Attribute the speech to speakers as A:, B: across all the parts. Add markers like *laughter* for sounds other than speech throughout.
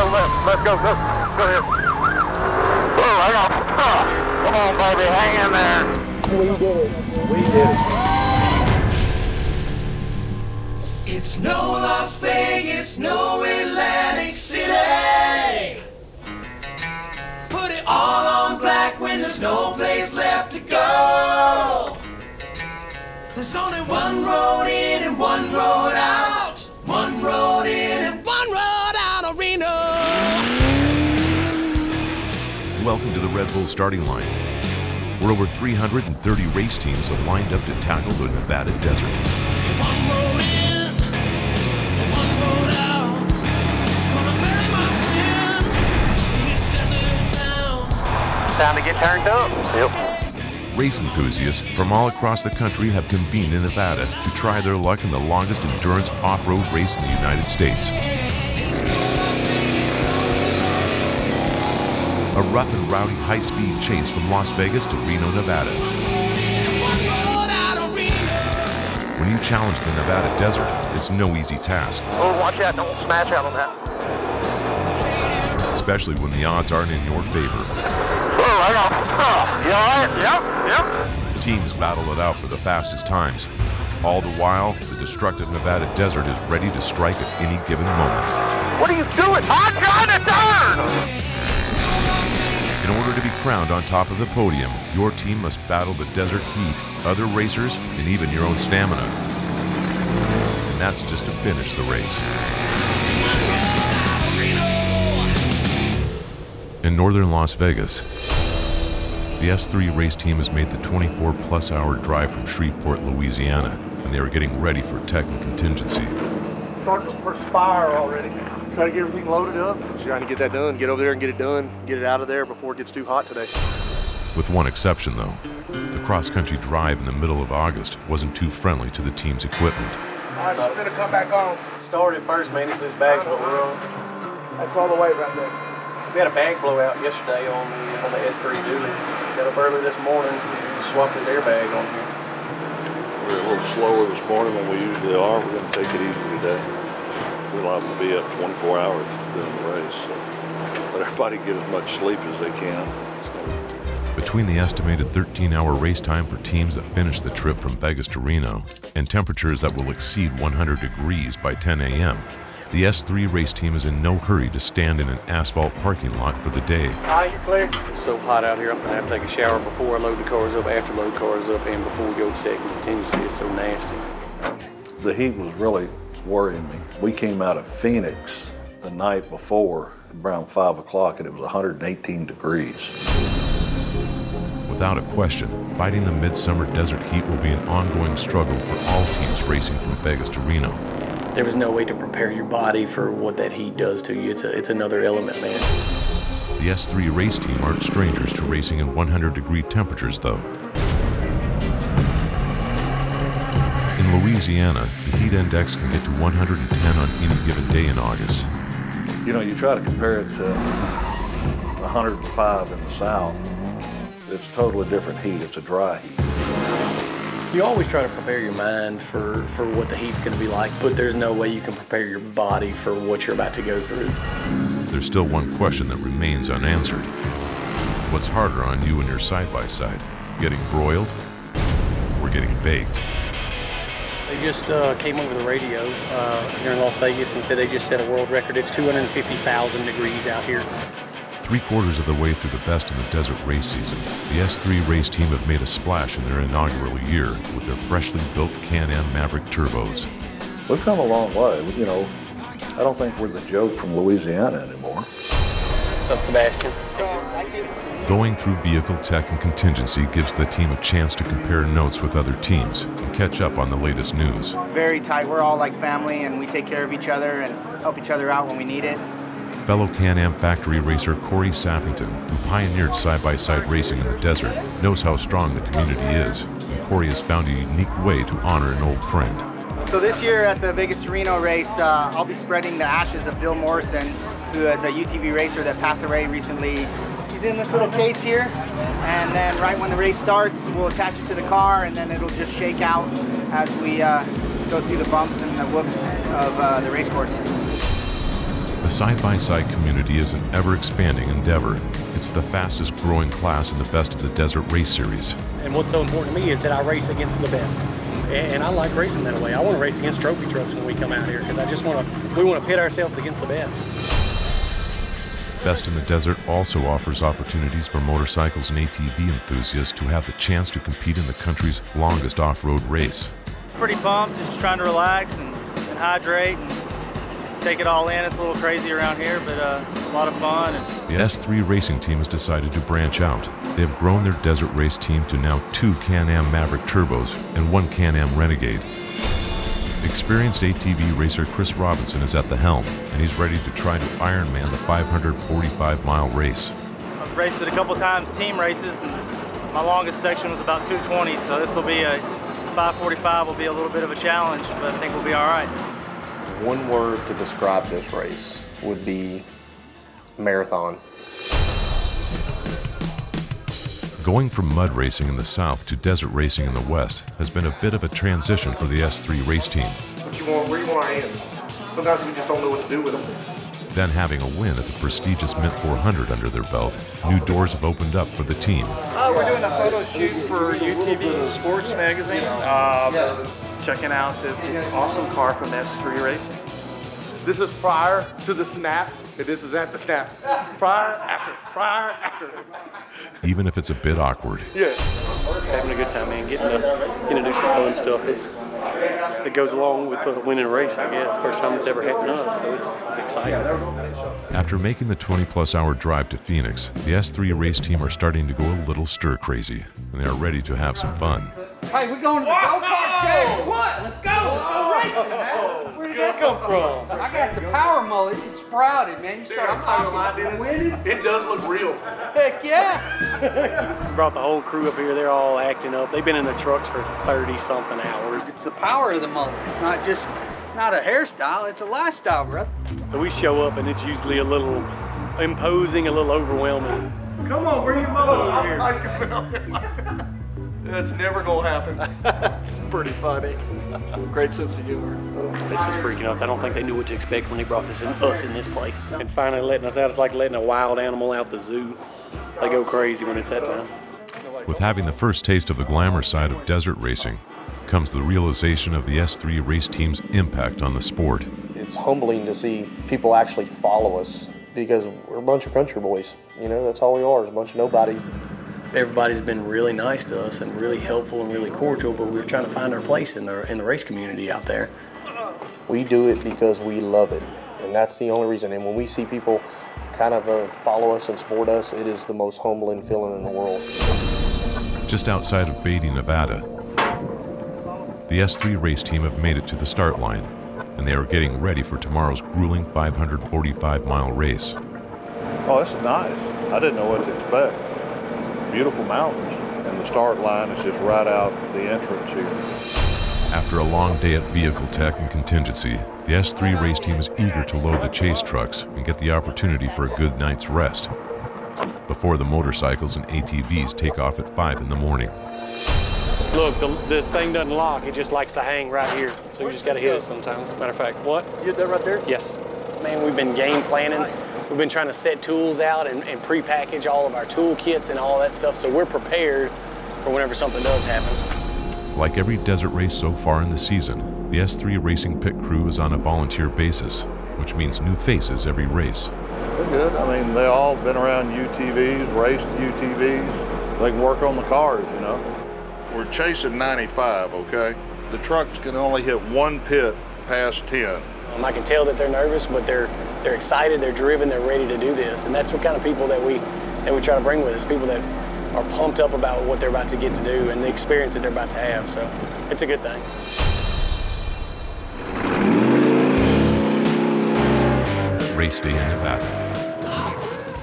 A: go left. Let's go, go. Go here. Oh, hang on. Oh, come on, baby, hang in there.
B: We did it.
C: We did it.
D: It's no Las Vegas, no Atlantic City. Put it all on black when there's no place left to go. There's only one road in and one road out.
E: Welcome to the Red Bull starting line, where over 330 race teams have lined up to tackle the Nevada desert.
D: One road in and one road out. Gonna bury my sin in this desert town.
A: Time to get turned up. Yep.
E: Race enthusiasts from all across the country have convened in Nevada to try their luck in the longest endurance off-road race in the United States. A rough and rowdy high-speed chase from Las Vegas to Reno, Nevada.
D: one road out of Reno.
E: When you challenge the Nevada desert, it's no easy task,
A: Oh, watch out. Don't smash out on that.
E: especially when the odds aren't in your favor.
A: Oh, hang on. Oh, you all right? Yep, yep.
E: Teams battle it out for the fastest times. All the while, the destructive Nevada desert is ready to strike at any given moment.
A: What are you doing? I'm trying to turn!
E: In order to be crowned on top of the podium, your team must battle the desert heat, other racers, and even your own stamina. And that's just to finish the race. In northern Las Vegas, the S3 race team has made the 24 plus hour drive from Shreveport, Louisiana, and they are getting ready for tech and contingency.
C: Starting to perspire already. Try to get everything loaded up. Trying to get that done. Get over there and get it done. Get it out of there before it gets too hot today.
E: With one exception, though. The cross country drive in the middle of August wasn't too friendly to the team's equipment.
C: I'm just gonna come back on.
F: started first, man. He says bags what we're on.
C: That's all the way right there.
F: We had a bag blowout yesterday on the on the S3 dually. Got up early this morning, swapped his airbag on here.
G: We're a little slower this morning than we usually are. We're going to take it easy today. We're liable to be up 24 hours during the race. So let everybody get as much sleep as they can.
E: Between the estimated 13 hour race time for teams that finish the trip from Vegas to Reno and temperatures that will exceed 100 degrees by 10 a.m., the S3 race team is in no hurry to stand in an asphalt parking lot for the day.
F: Hi, you clear? It's so hot out here. I'm gonna have to take a shower before I load the cars up, after load cars up, and before we go to the and contingency. It's so nasty.
H: The heat was really worrying me. We came out of Phoenix the night before, around 5 o'clock, and it was 118 degrees.
E: Without a question, fighting the midsummer desert heat will be an ongoing struggle for all teams racing from Vegas to Reno.
I: There was no way to prepare your body for what that heat does to you. It's, a, it's another element, man.
E: The S3 race team aren't strangers to racing in 100 degree temperatures, though. Louisiana, the heat index can get to 110 on any given day in August.
H: You know, you try to compare it to 105 in the south. It's totally different heat. It's a dry heat.
I: You always try to prepare your mind for, for what the heat's going to be like, but there's no way you can prepare your body for what you're about to go through.
E: There's still one question that remains unanswered. What's harder on you and your side by side? Getting broiled or getting baked?
I: They just uh, came over the radio uh, here in Las Vegas and said they just set a world record. It's 250,000 degrees out here.
E: Three quarters of the way through the best in the desert race season, the S3 race team have made a splash in their inaugural year with their freshly built Can-Am Maverick turbos.
H: We've come a long way. You know, I don't think we're the joke from Louisiana anymore.
I: What's up, Sebastian?
E: Going through vehicle tech and contingency gives the team a chance to compare notes with other teams and catch up on the latest news.
J: very tight. We're all like family, and we take care of each other and help each other out when we need it.
E: Fellow Can-Am factory racer Corey Sappington, who pioneered side-by-side racing in the desert, knows how strong the community is, and Corey has found a unique way to honor an old friend.
J: So this year at the Vegas to Reno race, uh, I'll be spreading the ashes of Bill Morrison, who is a UTV racer that passed away recently. He's in this little case here, and then right when the race starts, we'll attach it to the car, and then it'll just shake out as we uh, go through the bumps and the whoops of uh, the race course.
E: The The side by side community is an ever expanding endeavor. It's the fastest growing class in the Best of the Desert Race Series.
I: And what's so important to me is that I race against the best. And I like racing that way. I want to race against trophy trucks when we come out here because I just want to, we want to pit ourselves against the best.
E: Best in the Desert also offers opportunities for motorcycles and ATV enthusiasts to have the chance to compete in the country's longest off road race.
B: Pretty pumped, just trying to relax and, and hydrate and take it all in. It's a little crazy around here, but uh, a lot of fun. And
E: The S3 racing team has decided to branch out. They have grown their desert race team to now two Can Am Maverick Turbos and one Can Am Renegade. Experienced ATV racer Chris Robinson is at the helm, and he's ready to try to Ironman the 545 mile race.
B: I've raced it a couple times, team races, and my longest section was about 220. So this will be a 545 will be a little bit of a challenge, but I think we'll be all right.
K: One word to describe this race would be marathon.
E: Going from mud racing in the south to desert racing in the west has been a bit of a transition for the S3 race team.
C: What you want, where you want our hands. Sometimes we just don't know what to do with them.
E: Then having a win at the prestigious Mint 400 under their belt, new doors have opened up for the team.
L: Uh, we're doing a photo shoot for UTV Sports Magazine. Um, checking out this awesome car from S3 Racing.
C: This is prior to the snap, and this is at the snap. Prior, after, prior, after.
E: Even if it's a bit awkward,
C: Yeah.
F: Having a good time, man. Getting to, getting to do some fun stuff. It's, it goes along with uh, winning a race, I guess. First time it's ever happened to us, so it's, it's exciting.
E: after making the 20 plus hour drive to Phoenix, the S3 race team are starting to go a little stir crazy, and they are ready to have some fun.
M: Hey, we're going to the go-kart show. What? Let's go. Let's go racing, man.
C: Where did that come from?
M: I got the power mullet. It's sprouted, man. You
C: Dude,
M: start
C: I'm not gonna lie,
M: talking about winning.
C: It does look real.
M: Heck yeah.
F: We *laughs* brought the whole crew up here. They're all acting up. They've been in the trucks for 30 something hours.
M: It's the power of the mullet. It's not just it's not a hairstyle. It's a lifestyle, brother.
F: So we show up and it's usually a little imposing, a little overwhelming.
C: Come on, bring your mother over here. *laughs* That's never gonna happen. *laughs*
F: it's pretty funny. *laughs*
C: Great sense of humor.
F: This is freaking out. I don't think they knew what to expect when they brought this in, us in this place. And finally letting us out, it's like letting a wild animal out the zoo. They go crazy when it's that time.
E: With having the first taste of the glamour side of desert racing, comes the realization of the S3 race team's impact on the sport.
K: It's humbling to see people actually follow us because we're a bunch of country boys. You know, that's all we are, is a bunch of nobodies.
I: Everybody's been really nice to us and really helpful and really cordial, but we're trying to find our place in the in the race community out there.
K: We do it because we love it, and that's the only reason. And when we see people kind of uh, follow us and support us, it is the most humbling feeling in the world.
E: Just outside of Beatty, Nevada, the S3 race team have made it to the start line, and they are getting ready for tomorrow's grueling 545 mile race.
G: Oh, this is nice. I didn't know what to expect. Beautiful mountains, and the start line is just right out the entrance here.
E: After a long day at vehicle tech and contingency, the S3 race team is eager to load the chase trucks and get the opportunity for a good night's rest before the motorcycles and ATVs take off at 5 in the morning.
F: Look, the, this thing doesn't lock. It just likes to hang right here. So you just got to hit it sometimes. Matter of fact, what?
C: You get that right there?
F: Yes.
I: Man, we've been game planning. We've been trying to set tools out and, and pre-package all of our tool kits and all that stuff, so we're prepared for whenever something does happen.
E: Like every desert race so far in the season, the S3 Racing Pit crew is on a volunteer basis, which means new faces every race.
G: They're good. I mean, they all been around UTVs, raced UTVs. They can work on the cars, you know. We're chasing 95, okay? The trucks can only hit one pit past 10.
I: Um, I can tell that they're nervous, but they're they're excited, they're driven, they're ready to do this, and that's what kind of people that we that we try to bring with us. People that are pumped up about what they're about to get to do and the experience that they're about to have. So it's a good thing.
E: Race day in Nevada.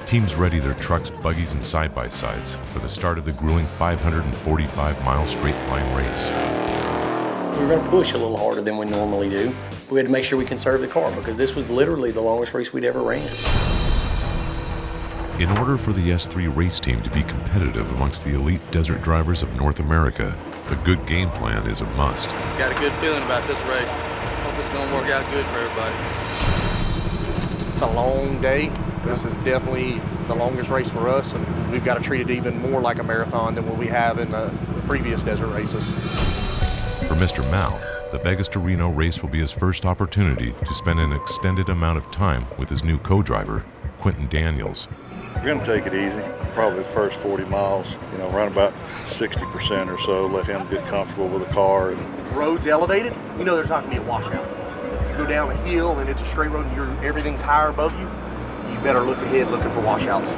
E: Teams ready their trucks, buggies, and side by sides for the start of the grueling 545 mile straight line race.
I: We were going to push a little harder than we normally do. We had to make sure we conserved the car because this was literally the longest race we'd ever ran.
E: In order for the S3 race team to be competitive amongst the elite desert drivers of North America, a good game plan is a must.
N: Got a good feeling about this race. Hope it's going to work out good for everybody.
K: It's a long day. This is definitely the longest race for us, and we've got to treat it even more like a marathon than what we have in the previous desert races.
E: For Mr. Mal, the Vegas to Reno race will be his first opportunity to spend an extended amount of time with his new co-driver, Quentin Daniels.
G: We're going to take it easy. Probably the first 40 miles, you know, run about 60% or so. Let him get comfortable with the car. And
C: road's elevated, you know there's not going to be a washout. You go down a hill and it's a straight road and you're, everything's higher above you, you better look ahead looking for washouts.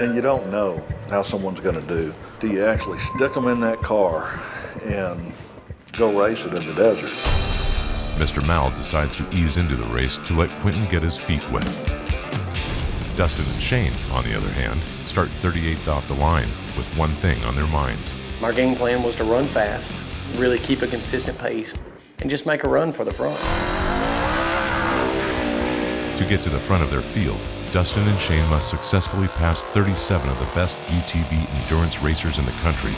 H: And you don't know how someone's going to do. Do you actually stick them in that car and go race it in the desert?
E: Mr. Mal decides to ease into the race to let Quentin get his feet wet. Dustin and Shane, on the other hand, start 38th off the line with one thing on their minds.
I: My game plan was to run fast, really keep a consistent pace, and just make a run for the front.
E: To get to the front of their field, Dustin and Shane must successfully pass 37 of the best UTV endurance racers in the country.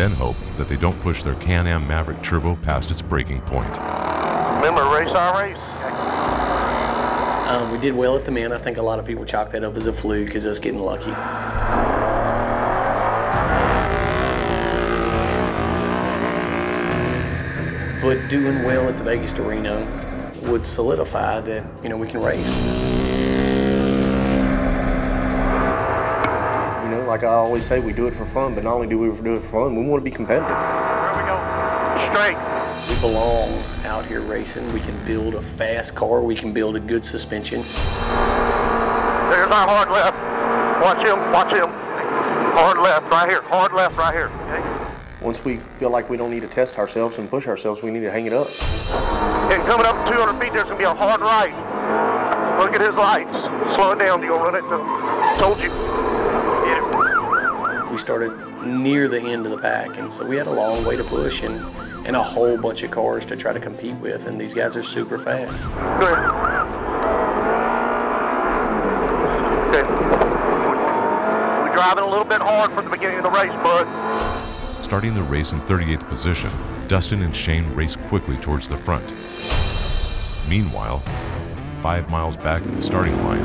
E: And then hope that they don't push their Can-Am Maverick Turbo past its breaking point.
A: Remember, race our race.
I: Um, we did well at the Mint. I think a lot of people chalk that up as a fluke, as us getting lucky. But doing well at the Vegas to Reno would solidify that, you know, we can race.
K: You know, like I always say, we do it for fun, but not only do we do it for fun, we want to be competitive. Here we go.
A: Straight.
I: We belong out here racing. We can build a fast car. We can build a good suspension.
A: There's our hard left. Watch him, watch him. Hard left, right here. Hard left, right here. Okay?
K: Once we feel like we don't need to test ourselves and push ourselves, we need to hang it up.
A: And coming up 200 feet, there's going to be a hard right. Look at his lights. Slow it down. You're going to run into him. Told you.
I: We started near the end of the pack, and so we had a long way to push and, and a whole bunch of cars to try to compete with, and these guys are super fast.
A: Good. Okay. We're driving a little bit hard from the beginning of the race, bud.
E: Starting the race in 38th position, Dustin and Shane race quickly towards the front. Meanwhile, five miles back at the starting line,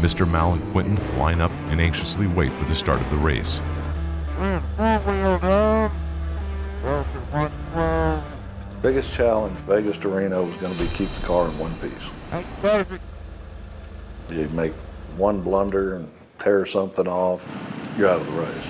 E: Mr. Mal and Quentin line up and anxiously wait for the start of the race.
H: Biggest challenge Vegas to Reno is going to be keep the car in one piece. You make one blunder and tear something off, you're out of the race.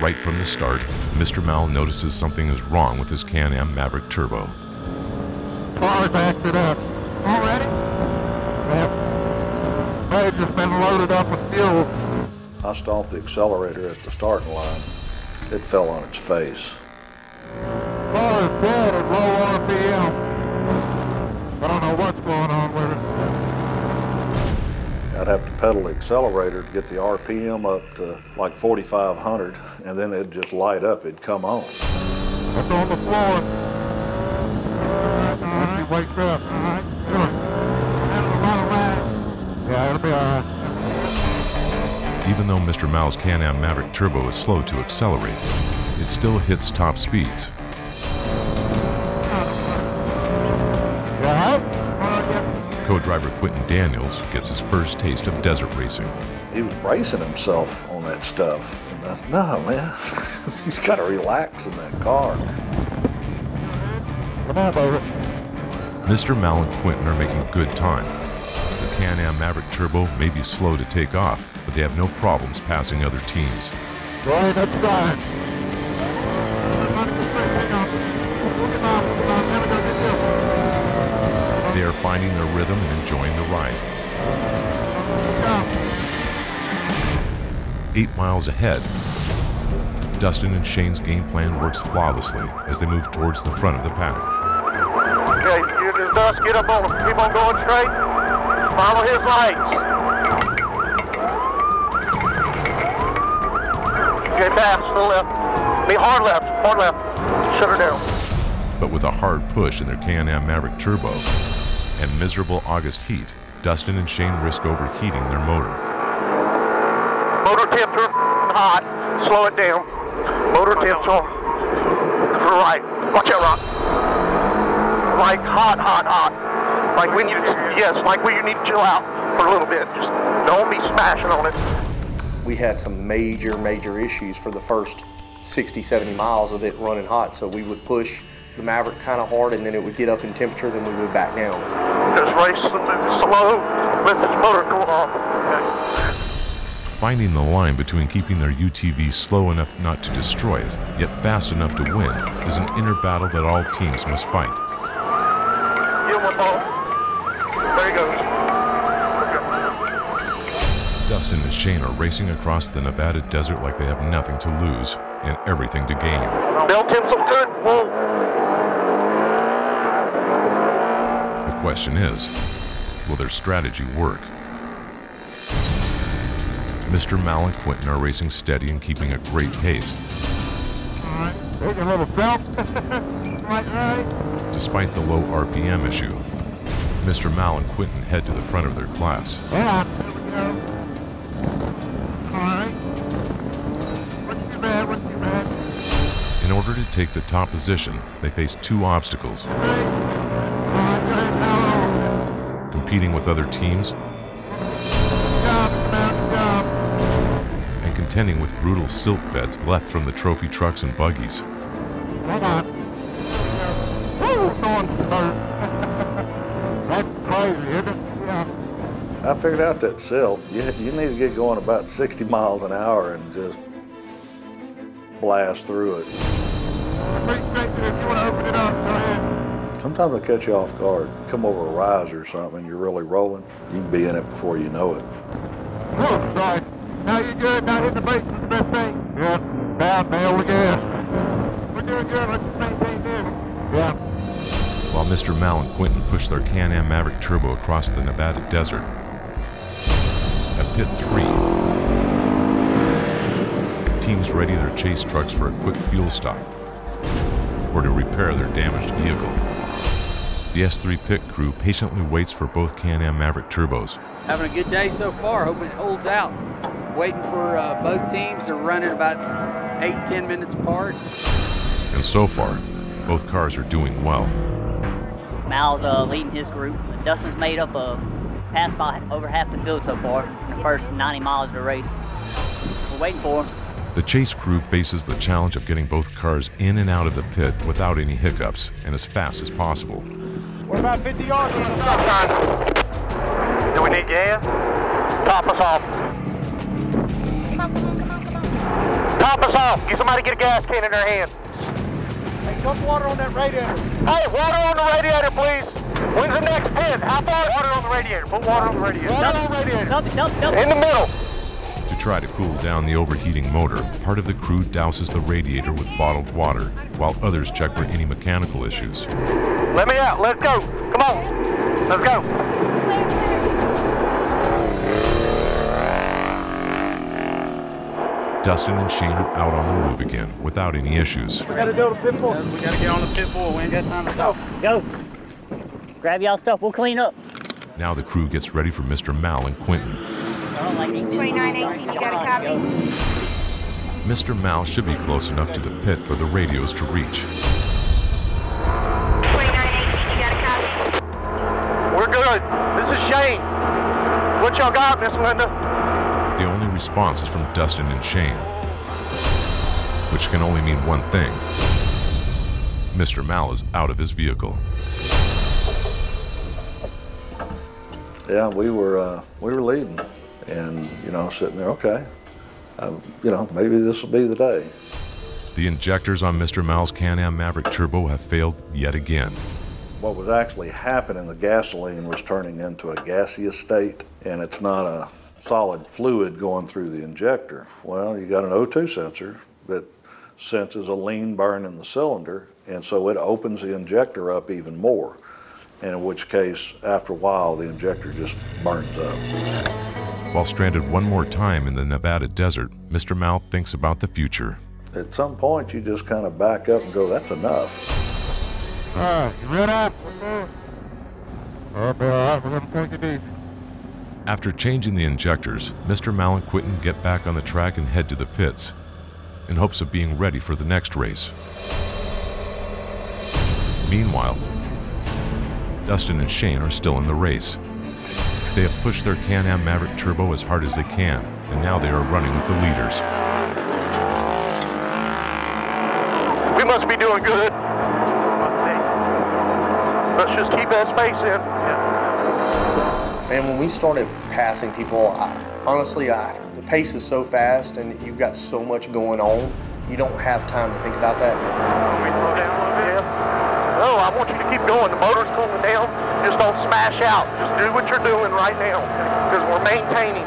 E: Right from the start, Mr. Mal notices something is wrong with his Can-Am Maverick Turbo.
A: Car's acted up. Already? Yep. Major's been loaded up with fuel.
H: I stomped the accelerator at the starting line. It fell on its face.
A: Car's dead at low RPM. I don't know what's going on with it.
H: I'd have to pedal the accelerator to get the RPM up to like 4,500, and then it'd just light up. It'd come on.
A: It's on the floor. All right, he up. All right, good. Handle the bottom line. Yeah, it'll be all right.
E: Even though Mr. Mal's Can-Am Maverick Turbo is slow to accelerate, it still hits top speeds. Co-driver Quentin Daniels gets his first taste of desert racing.
H: He was bracing himself on that stuff. And I said, no, man, *laughs* you got to relax in that car.
A: Come on, baby.
E: Mr. Mal and Quentin are making good time. The Can-Am Maverick Turbo may be slow to take off, but they have no problems passing other teams.
A: Ahead, that's fine.
E: They are finding their rhythm and enjoying the ride. Eight miles ahead, Dustin and Shane's game plan works flawlessly as they move towards the front of the pack.
A: Okay, you just dust, get up on him. Keep on going straight. Follow his lights. Okay, pass to the left. Be hard left, hard left. Shut her down.
E: But with a hard push in their Can-Am Maverick Turbo and miserable August heat, Dustin and Shane risk overheating their motor.
A: Motor temperature hot. Slow it down. Motor temperature. Right. Watch out, Rock. Like hot, hot, hot. Like when you, yes, like when you need to chill out for a little bit. Just don't be smashing on it.
K: We had some major, major issues for the first 60, 70 miles of it running hot. So we would push the Maverick kind of hard and then it would get up in temperature, then we would back down.
A: Just race slow. Let the motor cool off.
E: Finding the line between keeping their UTV slow enough not to destroy it, yet fast enough to win, is an inner battle that all teams must fight.
A: Give him one ball. There he goes.
E: Dustin and Shane are racing across the Nevada desert like they have nothing to lose and everything to gain.
A: Belt him some good. Whoa.
E: The question is, will their strategy work? Mr. Mal and Quentin are racing steady and keeping a great pace.
M: Alright, take a little belt. *laughs* right, right.
E: Despite the low RPM issue, Mr. Mal and Quentin head to the front of their class.
M: Yeah, there we go. Alright. What's too bad, what's too bad?
E: In order to take the top position, they face two obstacles. Competing with other teams and contending with brutal silt beds left from the trophy trucks and buggies.
M: Hold on.
H: I figured out that silt. You, you need to get going about 60 miles an hour and just blast through it.
M: Pretty straight there. If you want to open it up.
H: Sometimes i'll catch you off guard. Come over a rise or something, you're really rolling. You can be in it before you know it.
M: Whoa, sorry. Now you're good. Now hitting the brakes is the best thing. Yeah. Down, nail the gas. We're doing good. Let's just maintain this. Yeah.
E: While Mr. Mal and Quentin push their Can-Am Maverick Turbo across the Nevada desert. At pit three, teams ready their chase trucks for a quick fuel stop or to repair their damaged vehicle. The S3 pit crew patiently waits for both Can-Am Maverick turbos.
N: Having a good day so far. Hope it holds out. Waiting for uh, both teams. They're running about eight, ten minutes apart.
E: And so far, both cars are doing well.
O: Mal's uh, leading his group. Dustin's made up a pass by over half the field so far in the first 90 miles of the race. We're waiting for him.
E: The chase crew faces the challenge of getting both cars in and out of the pit without any hiccups and as fast as possible.
M: We're about 50 yards from the stop sign.
A: Do we need gas? Top us off. Top us off. Get somebody get a gas can in their hand.
M: Hey, dump water on that radiator.
A: Hey, water on the radiator, please. When's the next pit? How far? Water on the radiator. Put water on the radiator.
M: Water on the radiator.
O: Dump it, dump dump.
A: In the middle.
E: To try to cool down the overheating motor, part of the crew douses the radiator with bottled water, while others check for any mechanical issues.
A: Let me out. Let's go. Come on. Let's go.
E: Dustin and Shane are out on the move again without any issues.
M: We gotta go to pit four.
B: We gotta get on the pit four. We ain't got time to talk.
O: Go. Grab y'all stuff. We'll clean up.
E: Now the crew gets ready for Mr. Mal and Quentin.
P: 2918, you got a copy?
E: Mr. Mal should be close enough to the pit for the radios to reach.
P: 2918, you got a copy?
A: We're good. This is Shane. What y'all got, Miss Linda?
E: The only response is from Dustin and Shane, which can only mean one thing. Mr. Mal is out of his vehicle.
H: Yeah, we were uh, we were leading, and you know, sitting there, okay, um, you know, maybe this will be the day.
E: The injectors on Mr. Mal's Can-Am Maverick Turbo have failed yet again.
H: What was actually happening, the gasoline was turning into a gaseous state, and it's not a solid fluid going through the injector. Well, you got an O2 sensor that senses a lean burn in the cylinder, and so it opens the injector up even more. And in which case, after a while, the injector just burns up.
E: While stranded one more time in the Nevada desert, Mr. Mal thinks about the future.
H: At some point, you just kind of back up and go, that's enough.
M: All right, you ready? I'll be all right. We're gonna take it easy.
E: After changing the injectors, Mr. Mal and Quentin get back on the track and head to the pits in hopes of being ready for the next race. Meanwhile, Dustin and Shane are still in the race. They have pushed their Can-Am Maverick Turbo as hard as they can, and now they are running with the leaders.
A: We must be doing good. Let's just keep that space in.
K: And when we started passing people, I, honestly, I, the pace is so fast and you've got so much going on, you don't have time to think about that.
A: We slow down a little bit. No, I want you to keep going. The motor's cooling down. Just don't smash out. Just do what you're doing right now because we're maintaining.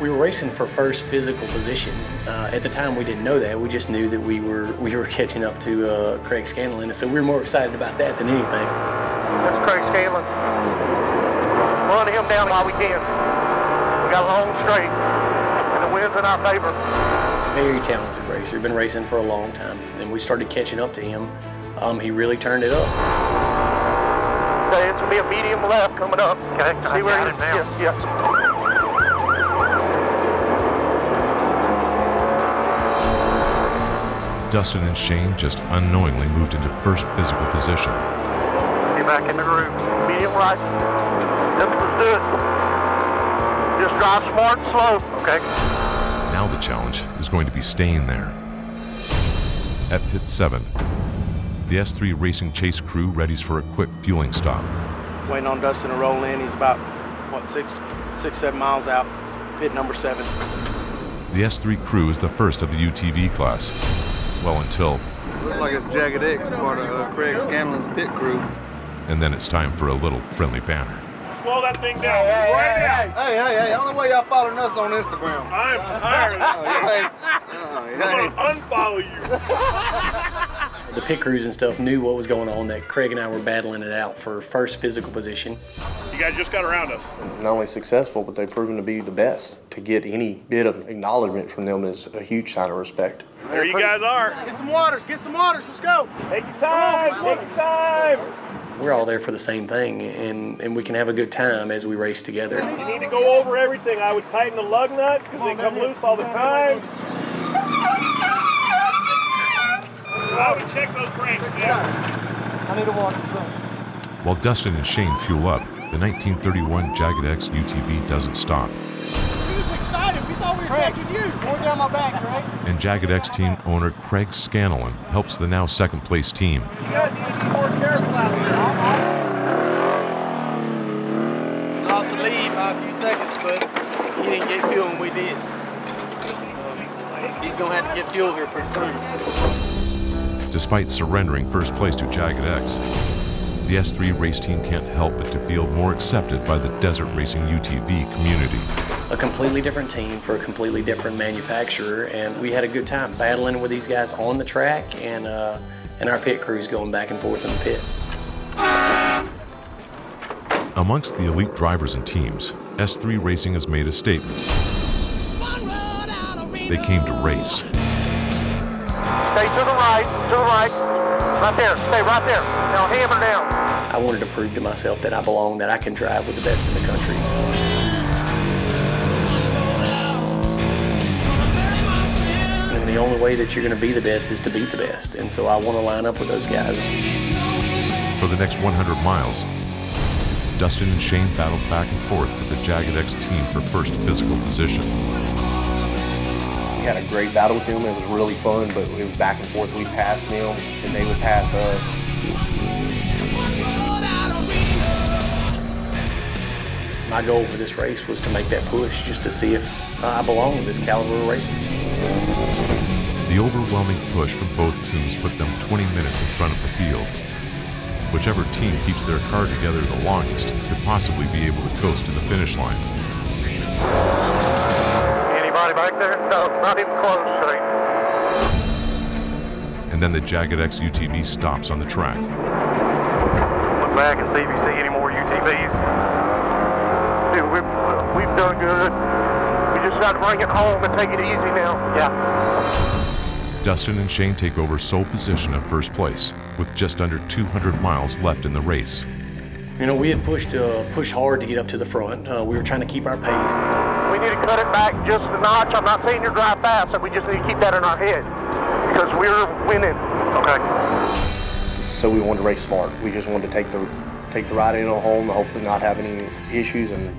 I: We were racing for first physical position. Uh, at the time, we didn't know that. We just knew that we were we were catching up to uh, Craig Scanlon, so we were more excited about that than anything.
A: That's Craig Scanlon. Run him down while we can. We got a long straight, and the wind's in our favor.
I: Very talented racer. Been racing for a long time, and we started catching up to him. Um, he really turned it up.
A: Okay, gonna be a medium left coming up. Okay, See where
Q: got
A: he-
Q: now.
A: Yes, yes.
E: Dustin and Shane just unknowingly moved into first physical position.
A: Get back in the groove. Medium right. Nothing was good. Just drive smart and slow. Okay.
E: Now the challenge is going to be staying there. At pit 7, the S3 Racing Chase crew readies for a quick fueling stop.
C: Waiting on Dustin to roll in. He's about, what, six, six, seven miles out. Pit number seven.
E: The S3 crew is the first of the UTV class. Well, until,
R: Looks like it's Jagged X, part of uh, Craig Scanlon's pit crew.
E: and then it's time for a little friendly banner.
Q: Slow that thing down right now.
R: Hey, hey, hey, only way y'all following us on Instagram.
Q: I'm tired of
R: hey,
Q: it. I'm gonna unfollow you. *laughs*
I: The pit crews and stuff knew what was going on. That Craig and I were battling it out for first physical position.
Q: You guys just got around us.
K: Not only successful, but they've proven to be the best. To get any bit of acknowledgement from them is a huge sign of respect.
Q: There you guys are.
R: Get some waters, get some waters, let's go.
Q: Take your time, take your time.
I: We're all there for the same thing, and, and we can have a good time as we race together.
Q: You need to go over everything. I would tighten the lug nuts because they come loose all the time. I would check those brakes, yeah.
R: I need a water.
E: While Dustin and Shane fuel up, the 1931 Jagged X UTV doesn't stop,
R: We was excited. We thought we were catching you. Going down my back, Craig.
E: and Jagged X team owner Craig Scanlon helps the now second place team.
Q: You guys need to be more careful out here.
J: Lost the lead by a few seconds, but he didn't get fuel and we did. So he's gonna have to get fuel here pretty soon.
E: Despite surrendering first place to Jagged X, the S3 race team can't help but to feel more accepted by the desert racing UTV community.
I: A completely different team for a completely different manufacturer, and we had a good time battling with these guys on the track and uh, and our pit crews going back and forth in the pit.
E: Amongst the elite drivers and teams, S3 Racing has made a statement. They came to race.
A: Stay to the right, to the right. Right there. Stay right there. Now hammer down.
I: I wanted to prove to myself that I belong, that I can drive with the best in the country. And the only way that you're going to be the best is to beat the best. And so I want to line up with those guys.
E: For the next 100 miles, Dustin and Shane battled back and forth with the Jagged X team for first physical position.
K: We had a great battle with them. It was really fun, but it was back and forth. We passed them, and they would pass us.
I: My goal for this race was to make that push just to see if I belong in this caliber of racing.
E: The overwhelming push from both teams put them 20 minutes in front of the field. Whichever team keeps their car together the longest could possibly be able to coast to the finish line.
A: Anybody back there? No, not even close. Shane.
E: And then the Jagged X UTV stops on the track.
A: Look back and see if you see any more UTVs. Dude, we've, we've done good. We just got to bring it home and take it easy now. Yeah.
E: Dustin and Shane take over sole position of first place with just under 200 miles left in the race.
I: You know, we had pushed uh, pushed hard to get up to the front. Uh, we were trying to keep our pace.
A: We need to cut it back just a notch. I'm not saying you're drive fast, but we just need to keep that in our head because we're winning. Okay.
K: So we wanted to race smart. We just wanted to take the take the ride in on home, hopefully not have any issues, and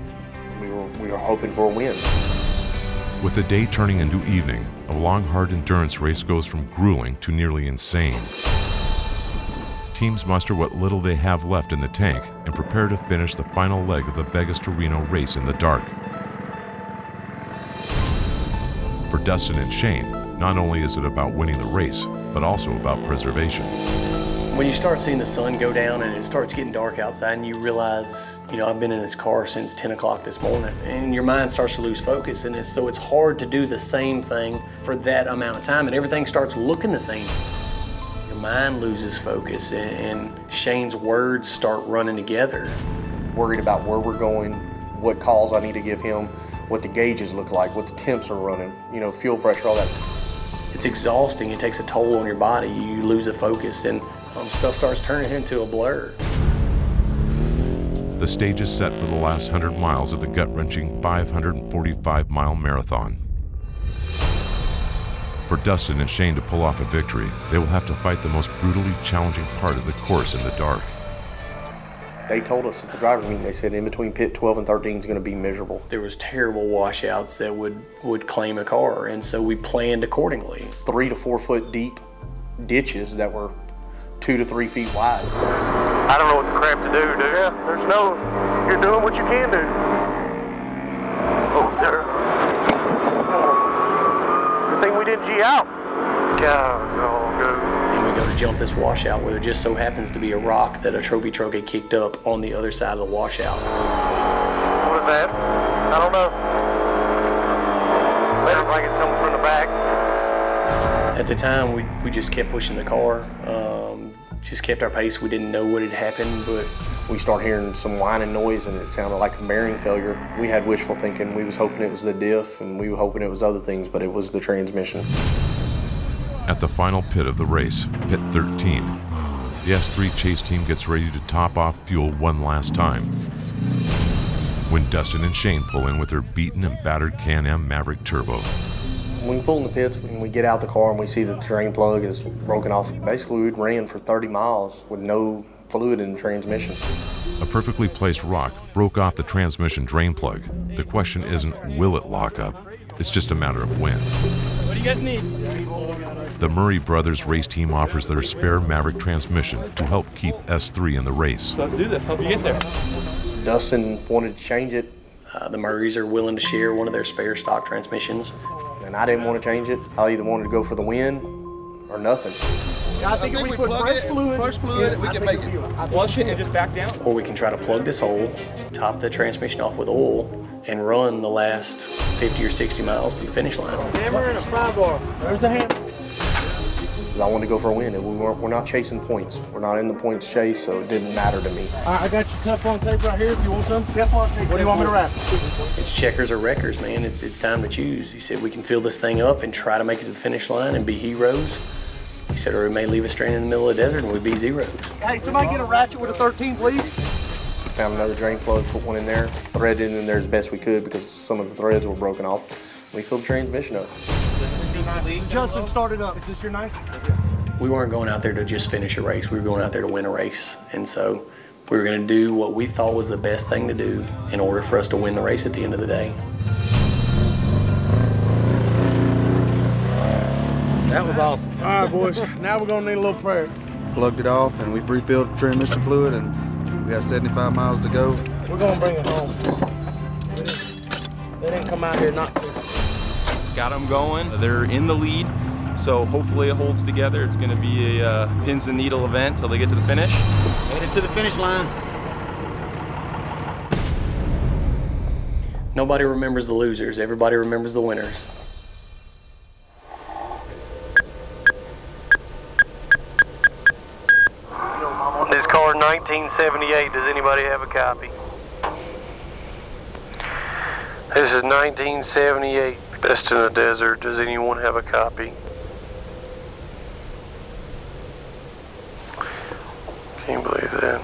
K: we were we were hoping for a win.
E: With the day turning into evening, a long, hard endurance race goes from grueling to nearly insane. Teams muster what little they have left in the tank and prepare to finish the final leg of the Vegas to Reno race in the dark. For Dustin and Shane, not only is it about winning the race, but also about preservation.
I: When you start seeing the sun go down and it starts getting dark outside and you realize, you know, I've been in this car since 10 o'clock this morning and your mind starts to lose focus and it's, so it's hard to do the same thing for that amount of time and everything starts looking the same. Your mind loses focus and, and Shane's words start running together.
K: Worried about where we're going, what calls I need to give him, what the gauges look like, what the temps are running, you know, fuel pressure, all that.
I: It's exhausting, it takes a toll on your body, you lose the focus and um, stuff starts turning into a blur.
E: The stage is set for the last 100 miles of the gut wrenching 545 mile marathon. For Dustin and Shane to pull off a victory, they will have to fight the most brutally challenging part of the course in the dark.
K: They told us at the driver's meeting, they said in between pit 12 and 13 is going to be miserable.
I: There was terrible washouts that would, would claim a car, and so we planned accordingly.
K: Three to four foot deep ditches that were two to three feet wide.
A: I don't know what the crap to do, dude. Yeah, there's no, you're doing what you can do. Oh, there. Good thing we didn't G out.
I: And we go to jump this washout where there just so happens to be a rock that a trophy truck had kicked up on the other side of the washout.
A: What is that? I don't know. Sounds like it's coming from the back.
I: At the time, we, we just kept pushing the car, um, just kept our pace. We didn't know what had happened, but
K: we start hearing some whining noise and it sounded like a bearing failure. We had wishful thinking. We was hoping it was the diff and we were hoping it was other things, but it was the transmission.
E: At the final pit of the race, pit 13, the S3 chase team gets ready to top off fuel one last time. When Dustin and Shane pull in with their beaten and battered Can-Am Maverick Turbo.
K: When we pull in the pits and we get out the car and we see that the drain plug is broken off, basically we'd ran for 30 miles with no fluid in the transmission.
E: A perfectly placed rock broke off the transmission drain plug. The question isn't will it lock up, it's just a matter of when.
R: What do you guys need?
E: The Murray Brothers race team offers their spare Maverick transmission to help keep S3 in the race.
R: Let's do this. Help you get there.
K: Dustin wanted to change it.
I: Uh, the Murrays are willing to share one of their spare stock transmissions.
K: And I didn't want to change it. I either wanted to go for the win or nothing.
R: I think, if we, put fresh fluid, fresh fluid, we can make it. Flush it and just back down.
I: Or we can try to plug this hole, top the transmission off with oil, and run the last 50 or 60 miles to the finish line.
R: Hammer and a pry bar. There's the hammer.
K: I wanted to go for a win, and we weren't, we're not chasing points. We're not in the points chase, so it didn't matter to me.
R: All right, I got your Teflon tape right here if you want some. Teflon tape. What do you want me to wrap?
I: It's checkers or wreckers, man. It's, it's time to choose. He said we can fill this thing up and try to make it to the finish line and be heroes. He said, or we may leave us stranded in the middle of the desert and we'd be zeros.
R: Hey, somebody get a ratchet with a 13, please.
K: Found another drain plug, put one in there, threaded in there as best we could because some of the threads were broken off. We filled the transmission up.
R: Justin, start it up. Is this your knife?
I: We weren't going out there to just finish a race. We were going out there to win a race. And so we were going to do what we thought was the best thing to do in order for us to win the race at the end of the day.
R: That was awesome. All right, boys. Now we're going to need a little prayer.
S: Plugged it off and we've refilled the transmission fluid and we got 75 miles to go.
R: We're going to bring it home. They didn't come out here not to.
T: Got them going. They're in the lead. So hopefully it holds together. It's going to be a uh, pins and needle event till they get to the finish.
R: Headed to the finish line.
I: Nobody remembers the losers. Everybody remembers the winners.
U: 78. Does anybody have a copy? This is 1978, Best in the Desert. Does anyone have a copy? Can't believe that.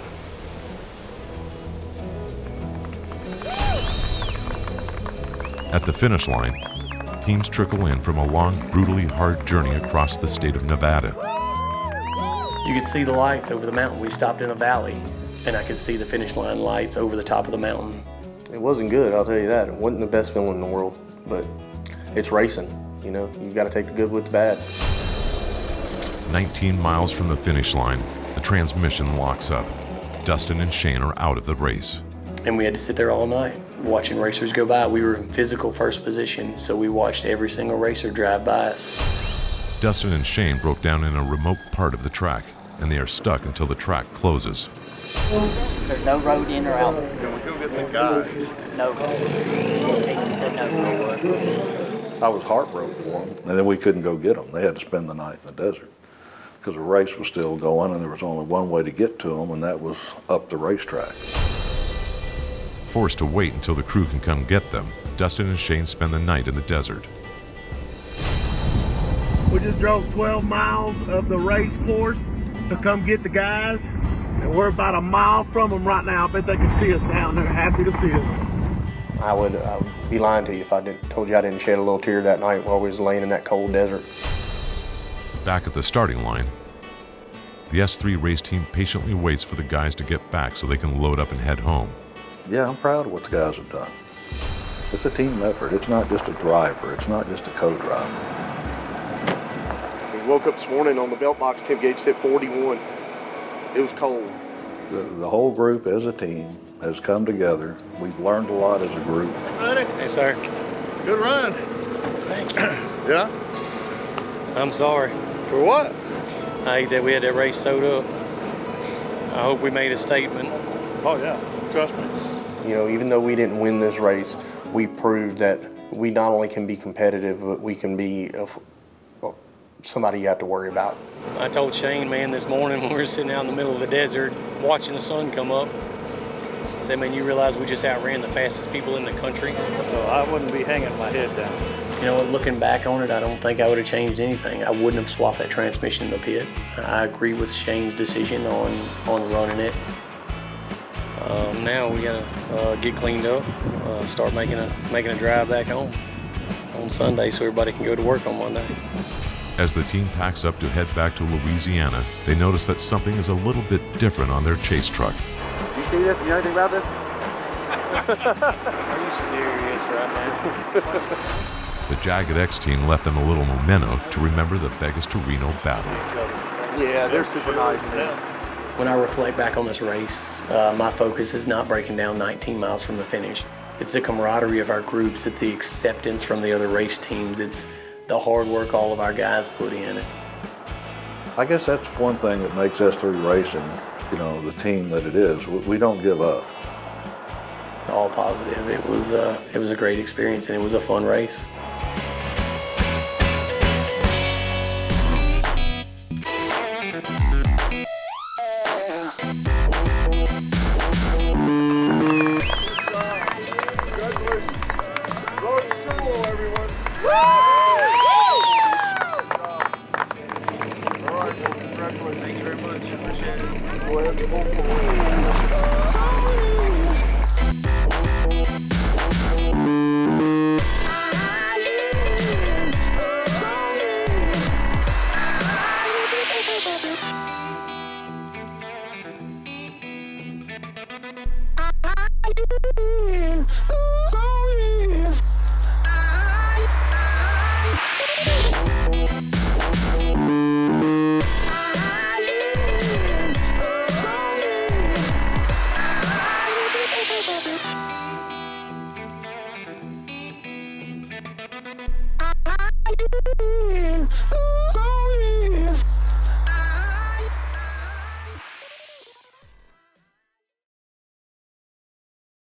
E: At the finish line, teams trickle in from a long, brutally hard journey across the state of Nevada.
I: You could see the lights over the mountain. We stopped in a valley and I could see the finish line lights over the top of the mountain.
K: It wasn't good, I'll tell you that. It wasn't the best feeling in the world, but it's racing. You know, you've got to take the good with the bad.
E: 19 miles from the finish line, the transmission locks up. Dustin and Shane are out of the race.
I: And we had to sit there all night watching racers go by. We were in physical first position, so we watched every single racer drive by us.
E: Dustin and Shane broke down in a remote part of the track, and they are stuck until the track closes.
O: There's no road in or out.
H: Can we go get the guys?
O: No. Casey said no.
H: I was heartbroken for them, and then we couldn't go get them. They had to spend the night in the desert because the race was still going, and there was only one way to get to them, and that was up the racetrack.
E: Forced to wait until the crew can come get them, Dustin and Shane spend the night in the desert.
V: We just drove 12 miles of the race course to come get the guys. And we're about a mile from them right now. I bet they can see us down there. Happy to see us.
K: I would, I would be lying to you if I didn't, told you I didn't shed a little tear that night while we was laying in that cold desert.
E: Back at the starting line, the S3 race team patiently waits for the guys to get back so they can load up and head home.
H: Yeah, I'm proud of what the guys have done. It's a team effort. It's not just a driver. It's not just a co-driver.
C: We woke up this morning on the belt box, temp gauge said 41. It was cold.
H: The, the whole group as a team has come together. We've learned a lot as a group.
I: Ready? Hey, sir.
R: Good run.
I: Thank you. *clears throat*
R: Yeah?
I: I'm sorry.
R: For what?
I: I hate that we had that race sewed up. I hope we made a statement.
R: Oh, yeah. Trust me.
K: You know, even though we didn't win this race, we proved that we not only can be competitive, but we can be a, somebody you have to worry about.
I: I told Shane, man, this morning *laughs* when we were sitting out in the middle of the desert watching the sun come up, I said, man, you realize we just outran the fastest people in the country?
R: So I wouldn't be hanging my head down.
I: You know what, looking back on it, I don't think I would have changed anything. I wouldn't have swapped that transmission in the pit. I agree with Shane's decision on, on running it. Um, now we gotta uh, get cleaned up, uh, start making a making a drive back home on Sunday, so everybody can go to work on Monday.
E: As the team packs up to head back to Louisiana, they notice that something is a little bit different on their chase truck.
W: Do you see this? Do you know anything about this?
L: Are you serious right *laughs* now?
E: The Jagged X team left them a little memento to remember the Vegas to Reno battle.
C: Yeah, they're super nice, man.
I: When I reflect back on this race, uh, my focus is not breaking down 19 miles from the finish. It's the camaraderie of our groups, it's the acceptance from the other race teams, it's the hard work all of our guys put in. It.
H: I guess that's one thing that makes S3 Racing, you know, the team that it is. We, we don't give up.
I: It's all positive. It was, uh, it was a great experience and it was a fun race.
M: Ooh. Oh, boy.